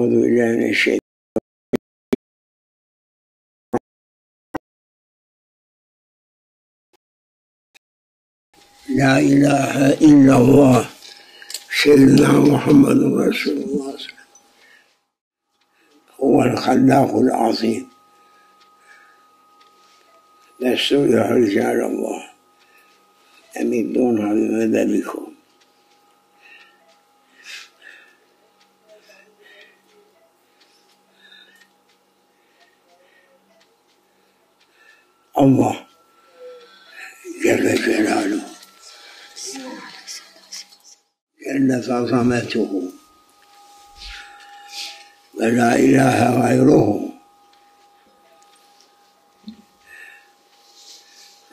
أعوذ بالله من الشيطان لا إله إلا الله. سيدنا محمد رسول الله. هو الخلاق العظيم. يستودع رجال الله. يمدونها بمددكم. الله جل جلاله. جلت عظمته. ولا إله غيره.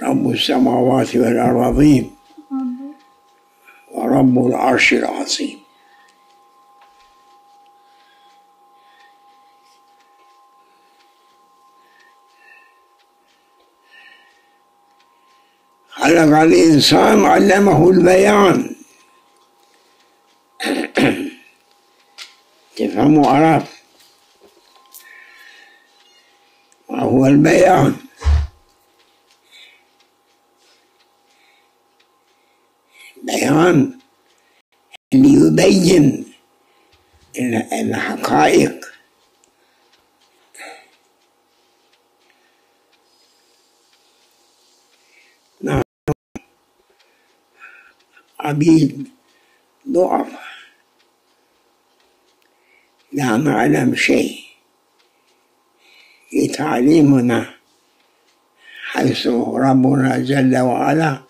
رب السماوات والأرضين ورب العرش العظيم. خلق الإنسان علمه البيان. تفهموا عرب؟ وهو البيان؟ بيان ليبين الحقائق نعم عبيد ضعف لا نعلم شيء. لتعليمنا حيث ربنا جل وعلا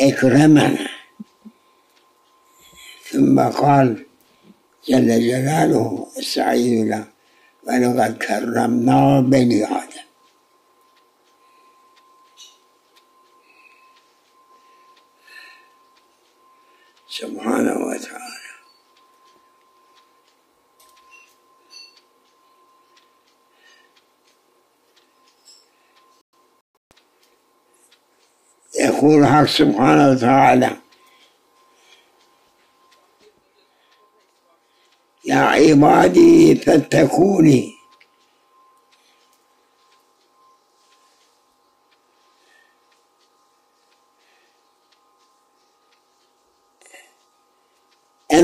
أكرمنا. ثم قال جل جلاله السعيد له ولقد كرمنا بني آدم سبحانه وتعالى. يقول الحق سبحانه وتعالى يا عبادي فاتقوني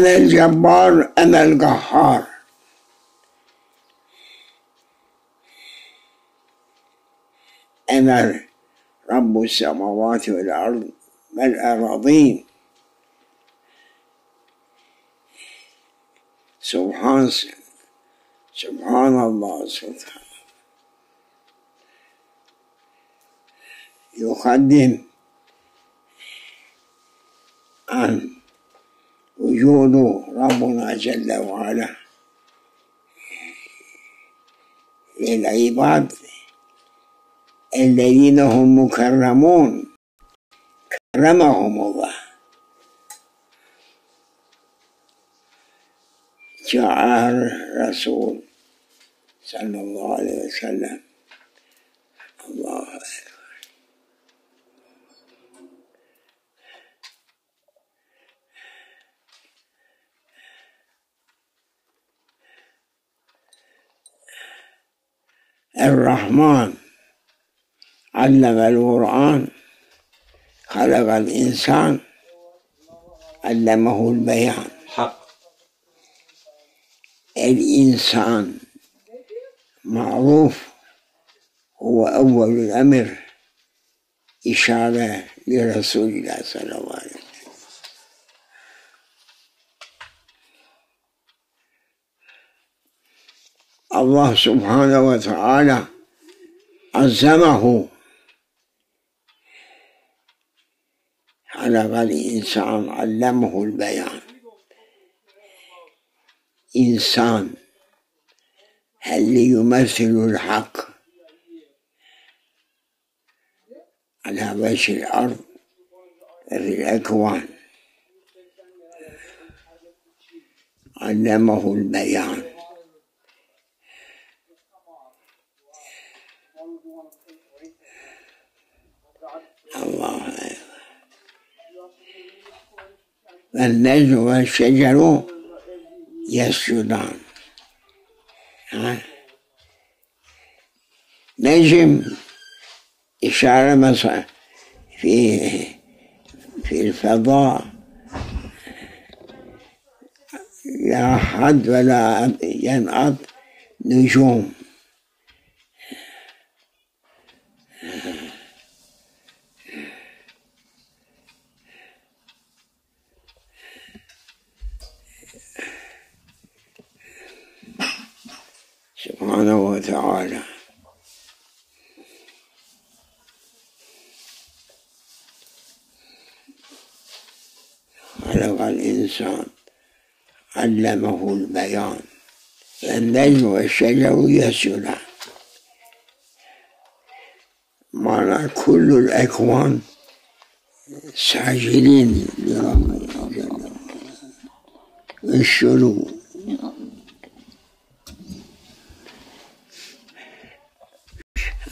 أنا الجبار أنا القهار. أنا رب السماوات والأرض والأراضين سبحان سبحان الله سبحانه يقدم عن وجود ربنا جل وعلا. للعباد الذين هم مكرمون كرمهم الله. جاء الرسول صلى الله عليه وسلم. الله أكبر الرحمن. علم القرآن. خلق الإنسان. علمه البيان. حق. الإنسان معروف. هو أول الأمر. إشارة لرسول الله صلى الله عليه وسلم. الله سبحانه وتعالى عزمه خلق الإنسان علمه البيان. إنسان هل يمثل الحق على وجه الأرض في الأكوان؟ علمه البيان الله أكبر والنجم والشجر يسجدان نجم إشارة في في الفضاء. لا حد ولا ينقض نجوم. وتعالى خلق الإنسان علمه البيان. النجم والشجر يسجدان معنى كل الأكوان ساجدين لرب الشروق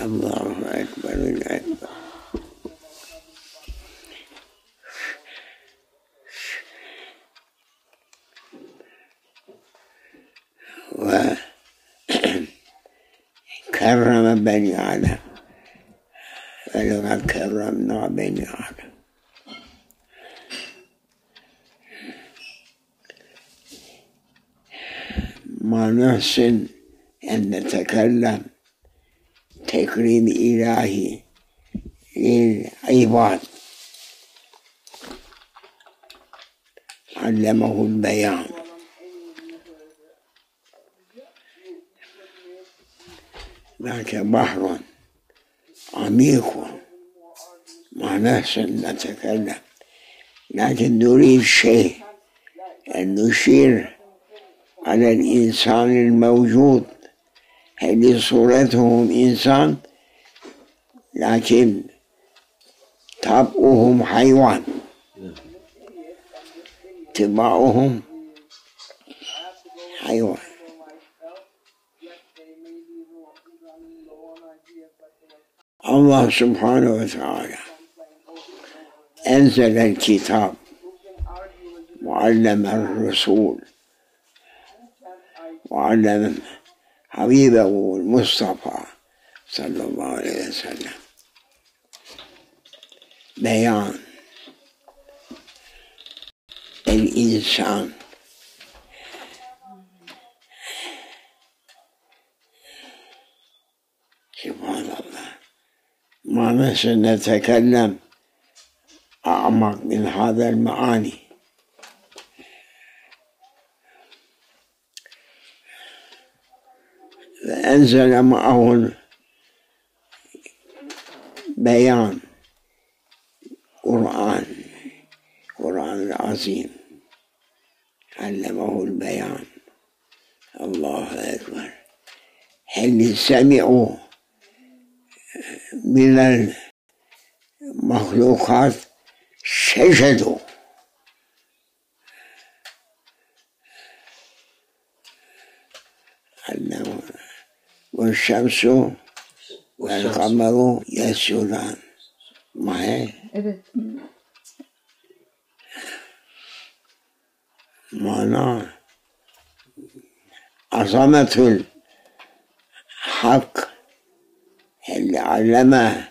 الله أكبر أكبر وكرم بني آدم. ولقد كرمنا بني آدم. ما نحسن أن نتكلم تكريم إلهي للعباد. علمه البيان. ذاك بحر عميق ما نحسن نتكلم لكن نريد شيء أن نشير على الإنسان الموجود. هذه صورتهم إنسان لكن طبعهم حيوان. طباعهم حيوان. الله سبحانه وتعالى أنزل الكتاب وعلم الرسول وعلم حبيبه المصطفى صلى الله عليه وسلم. بيان. الإنسان سبحان الله ما نحن نتكلم أعمق من هذا المعاني. فأنزل معه بيان قرآن قرآن العظيم. علمه البيان. الله أكبر. هل سمعوا. من المخلوقات سجدوا والشمس والقمر يسجدان. ما هي. معناه عظمة الحق. اللي علمه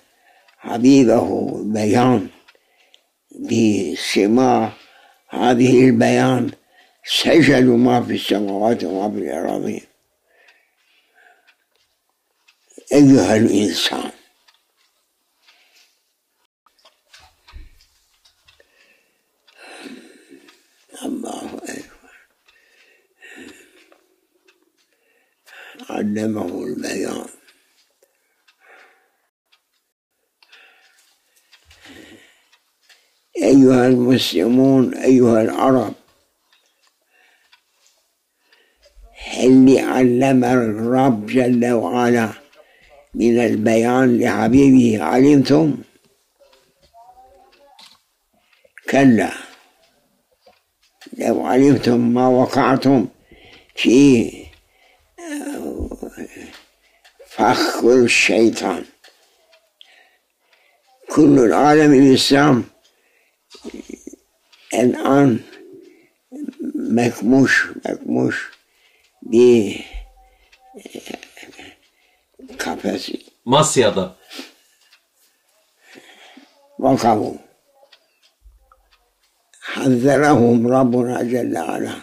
حبيبه بيان بسماع هذه البيان سجلوا ما في السماوات وما في الأراضين أيها الإنسان. الله أكبر. علمه البيان. أيها المسلمون أيها العرب. اللي علم الرب جل وعلا من البيان لحبيبه علمتم؟ كلا. لو علمتم ما وقعتم في فخ الشيطان. كل العالم الإسلام الآن مكموش مكموش ب kafesi Masya'da. وقعوا حذرهم ربنا جل وعلا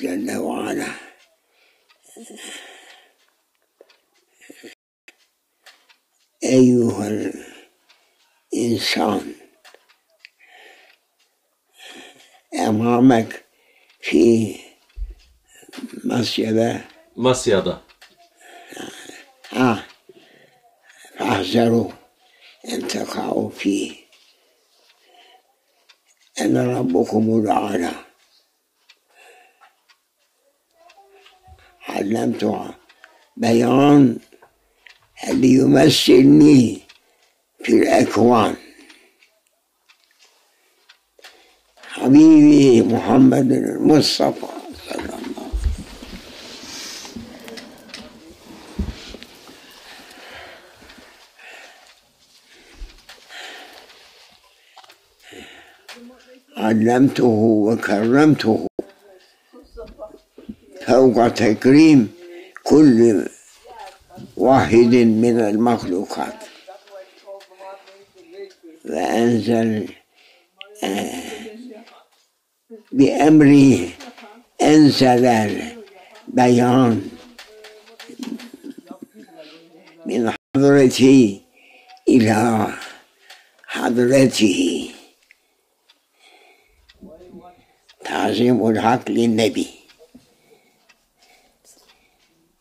جل وعلا أيها الإنسان أمامك في مسجد. Masya'da. آه فاحذروا أن تقعوا فيه. أنا ربكم الأعلى. علمت بيان اللي يمثلني في الأكوان. حبيبي محمد المصطفى صلى الله عليه علمته وكرمته فوق تكريم كل واحد من المخلوقات. وأنزل آه، بأمره أنزل البيان من حضرتي إلى حضرته تعظيم الحق للنبي.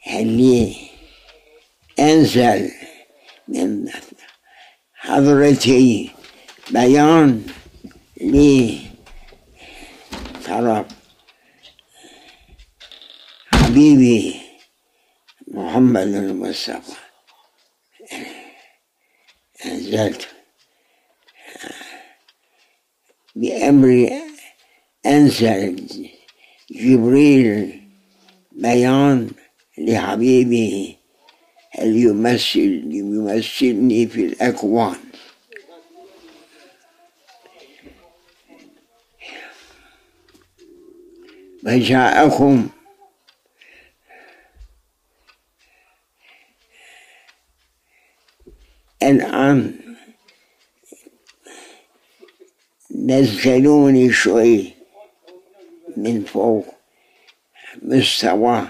اللي أنزل من حضرتي بيان لطلب حبيبي محمد المصطفى. أنزلت. بأمر أنزل جبريل بيان لحبيبه هل يمثل يمثلني في الأكوان؟ فجاءكم الآن نزلوني شوي من فوق مستوى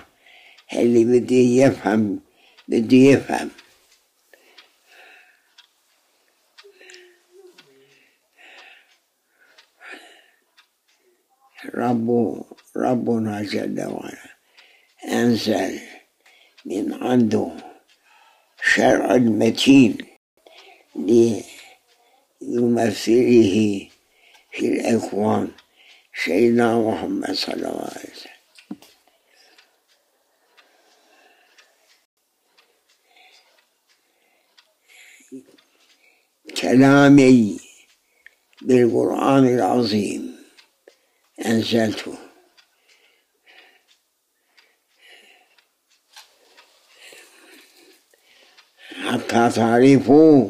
اللي بدي يفهم بدي يفهم. رب ربنا جل وعلا أنزل من عنده شرع المتين ليمثله في الأكوان سيدنا محمد صلى الله عليه وسلم. كلامي بالقرآن العظيم أنزلته. تعرفوا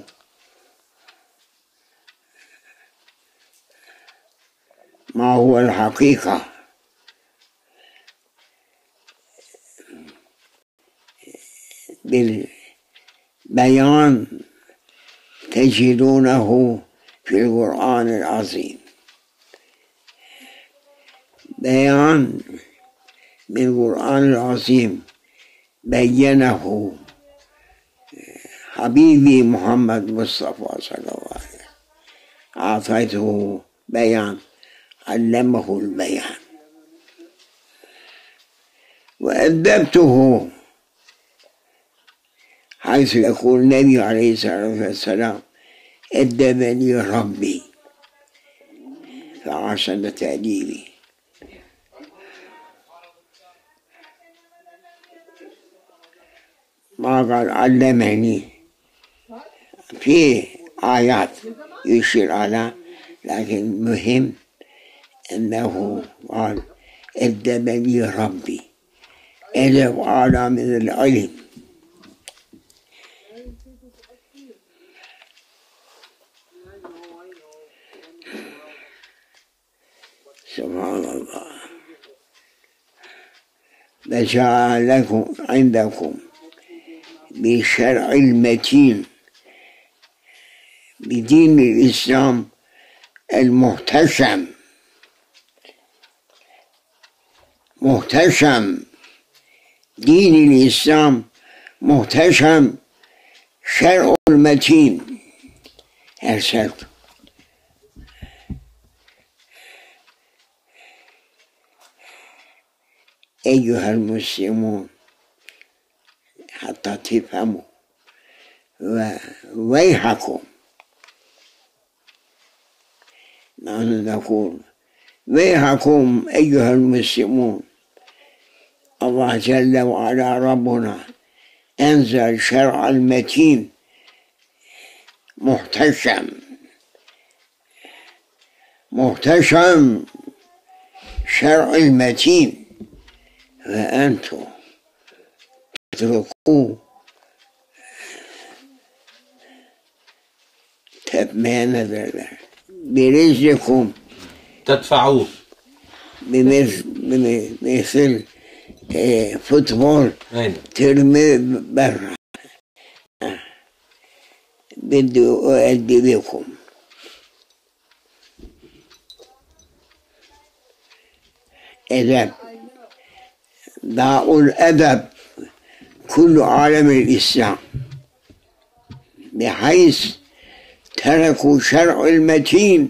ما هو الحقيقة؟ بالبيان تجدونه في القرآن العظيم. بيان من القرآن العظيم بينه حبيبي محمد مصطفى صلى الله عليه. أعطيته بيان علمه البيان. وأدبته حيث يقول النبي عليه الصلاة والسلام أدبني ربي فعشان تأديبي ما قال علمني. في آيات يشير على لكن مهم أنه قال أدبني ربي أدب أعلى من العلم. سبحان الله. فجعل لكم عندكم بشرع المتين. بدين الإسلام المحتشم. محتشم. دين الإسلام محتشم. شرع المتين. أرسلت أيها المسلمون حتى تفهموا ويحكم. نحن نقول ويحكم أيها المسلمون؟ الله جل وعلا ربنا أنزل شرع المتين محتشم محتشم شرع المتين فأنتم تتركوه. تبمان برزقكم تدفعوه. بمثل إيه، فوتبول. أين ترمي برا. بدي أؤدي بكم أدب. ضاء الأدب. كل عالم الإسلام. بحيث تركوا شرع المتين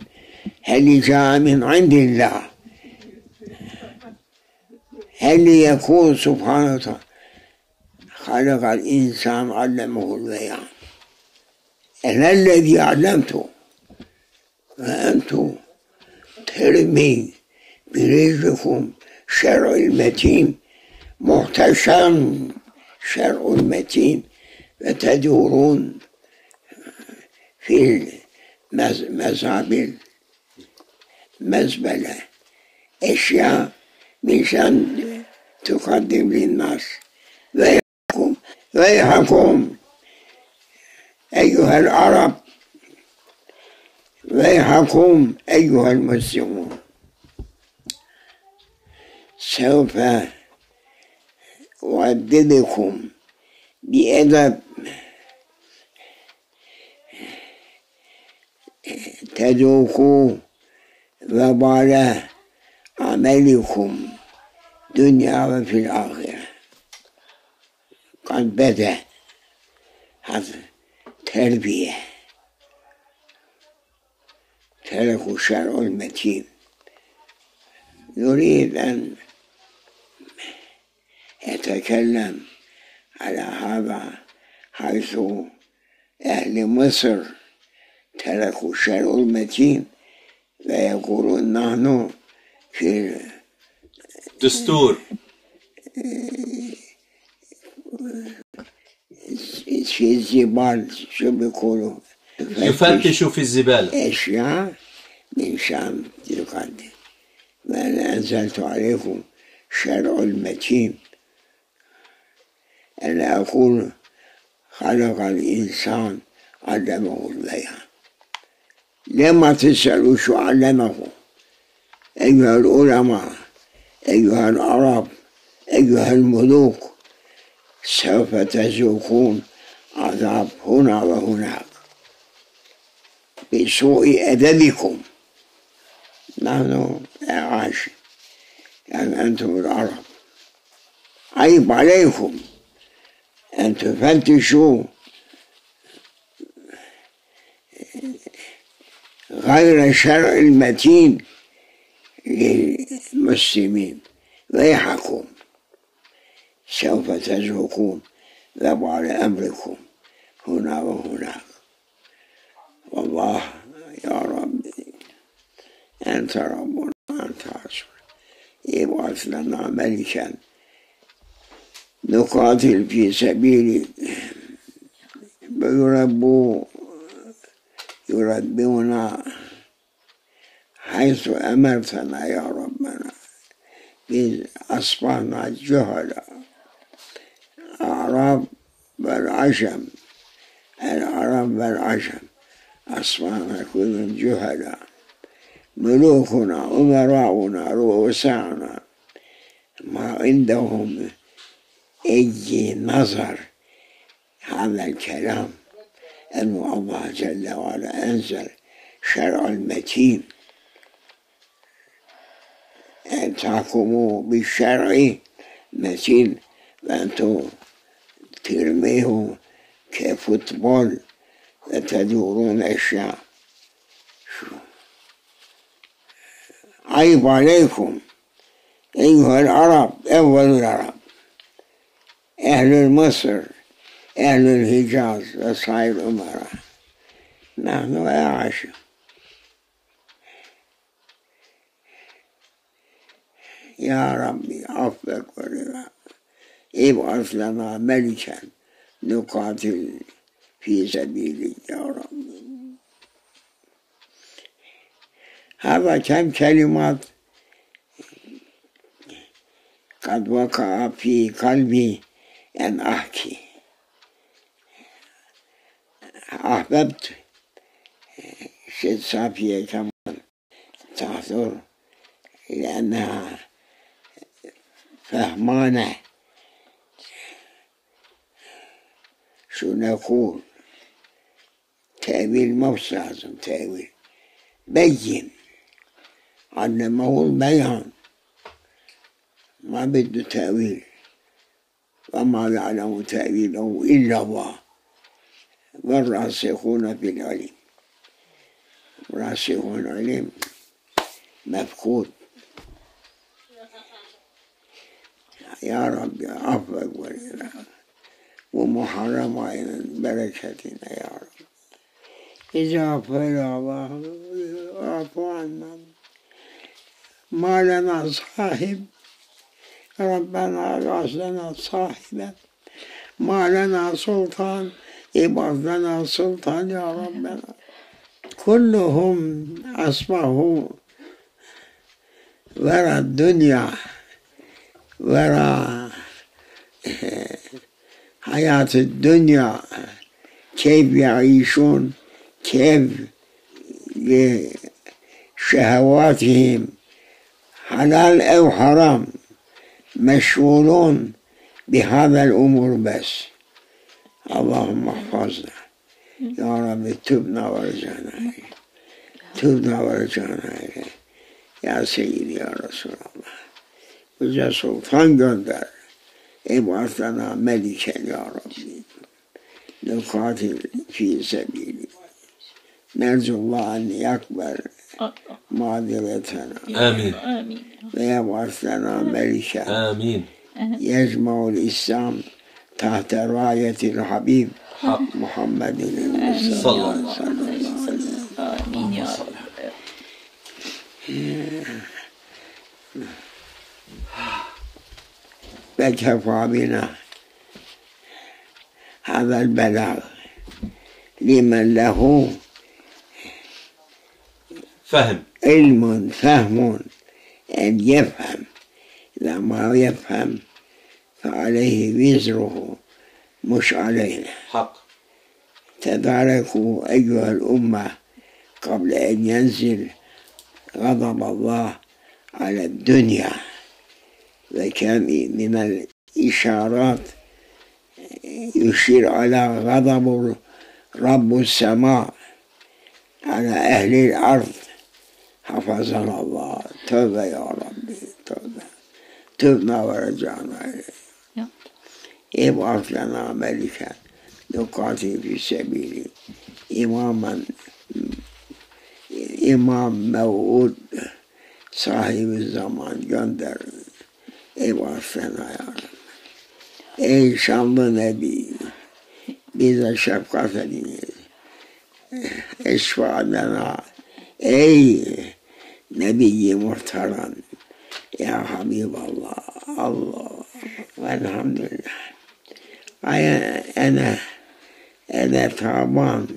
اللي جاء من عند الله؟ اللي يكون سبحانه وتعالى خلق الإنسان علمه البيان؟ أنا الذي علمته. فأنتم ترمي برجلكم شرع المتين محتشم شرع المتين فتدورون في المزابل مزبلة أشياء مشان تقدم للناس. ويحكم ويحكم. أيها العرب ويحكم أيها المسلمون. سوف أؤدبكم بأدب تذوقوا وبال عملكم دنيا وفي الآخرة. قد بدأ هذا تربية. تركوا شرع المتين. يريد أن يتكلم على هذا حيث أهل مصر تركوا شرع المتين ويقولون نحن في دستور. في الزبال شو بيقولوا يفتشوا في الزبالة أشياء من شام تقدم وأنا أنزلت عليكم شرع المتين أنا أقول خلق الإنسان علمه البيان لما تسألوا شو علمه أيها العلماء أيها العرب أيها الملوك سوف تذوقون عذاب هنا وهناك. بسوء أدبكم. نحن عاش يعني أنتم العرب. عيب عليكم. أن تفتشوا. غير شرع المتين للمسلمين. ويحكم. سوف تذوقون وبال أمركم. هنا وهناك. والله يا ربي أنت ربنا أنت عصر يبعث لنا ملكا. نقاتل في سبيل. ويربوا يربونا حيث أمرتنا يا ربنا أصبحنا جهلاء أعراب والعجم العرب والعجم. أصبحنا كلهم جهلاء ملوكنا أمراؤنا رؤوسنا ما عندهم يجي نظر هذا الكلام. أن الله جل وعلا أنزل شرع المتين. أن تحكموا بالشرع متين. فأنتم ترميه كفوتبول وتدورون الشعب عيب عليكم. أيها العرب أول العرب. أهل مصر. أهل الحجاز أصحاب الأمراء نحن أعشى يا ربي عفوك ورضاك ابعث لنا ملكا نقاتل في سبيلك يا رب هذا كم كلمات قد وقع في قلبي أن أحكي أحببت. ست صافية كمان تحضر لأنها فهمانة. شو نقول؟ تأويل ما لازم تأويل. بين. علمه البيان. ما بده تأويل. وما يعلم تأويله إلا الله. والراسخون في العلم. راسخون العلم مفقود. يا رب عفوك ولله ومحرم عين بركتنا يا رب. إذا فلا الله اعفو عنا ما لنا صاحب. ربنا ابعث لنا صاحبا. ما لنا سلطان. ابعث لنا سلطان يا ربنا. كلهم أصبحوا وراء الدنيا وراء حياة الدنيا. كيف يعيشون؟ كيف شهواتهم؟ حلال أو حرام؟ مشغولون بهذا الأمور بس. اللهم احفظنا يا رب تبنا ورجعنا تبنا ورجعنا يا سيدي يا رسول الله وجا سلطان قدر ابعث لنا ملكا يا ربي نقاتل في سبيله نرجو الله أن يقبل معذرتنا آمين آمين ويبعث لنا تحت راية الحبيب حق. محمد صلى الله صلى الله عليه وسلم. آمين يا رب فكفى بنا هذا البلاغ. لمن له فهم. علم فهم. أن يفهم إذا ما يفهم فعليه وزره مش علينا حق تداركوا أيها الأمة قبل أن ينزل غضب الله على الدنيا وكم من الإشارات يشير على غضب رب السماء على أهل الأرض حفظنا الله توبة يا ربي توبة تبنا ورجعنا إليه İbaz lana melike yukati fi sebili. İmamen imam mev'ud sahibi zaman gönder İbaz lana ya Ey şanlı Nebi bize şefkat ediniz. Eşfa lana ey Nebi muhtaran. Ya Habiballah Allah velhamdülillah. أنا أنا أنا تعبان.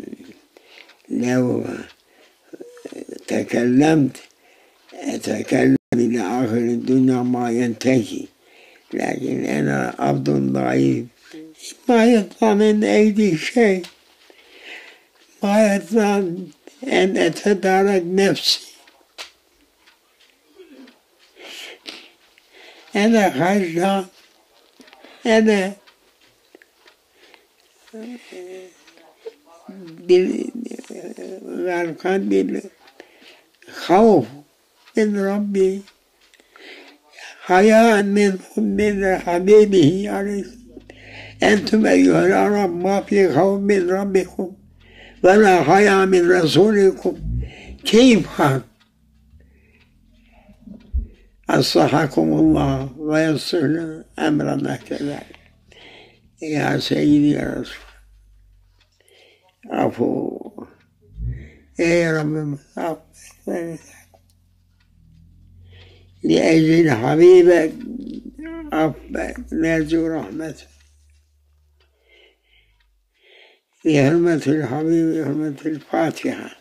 لو تكلمت أتكلم إلى آخر الدنيا ما ينتهي. لكن أنا عبد ضعيف. ما يطلع من أيدي شيء. ما يطلع أن أتدارك نفسي. أنا خجلان. أنا غرقان بالخوف من ربي حياء من من حبيبه عليه أنتم أيها العرب ما في خوف. من ربكم ولا حياء من رسولكم كيف أصلحكم الله ويصلح أمرنا كذلك. يا سيدي يا رسول عفو. يا رب؟ لأجل حبيبك عفك نرجو رحمته. بحرمة الحبيب بحرمة الفاتحة.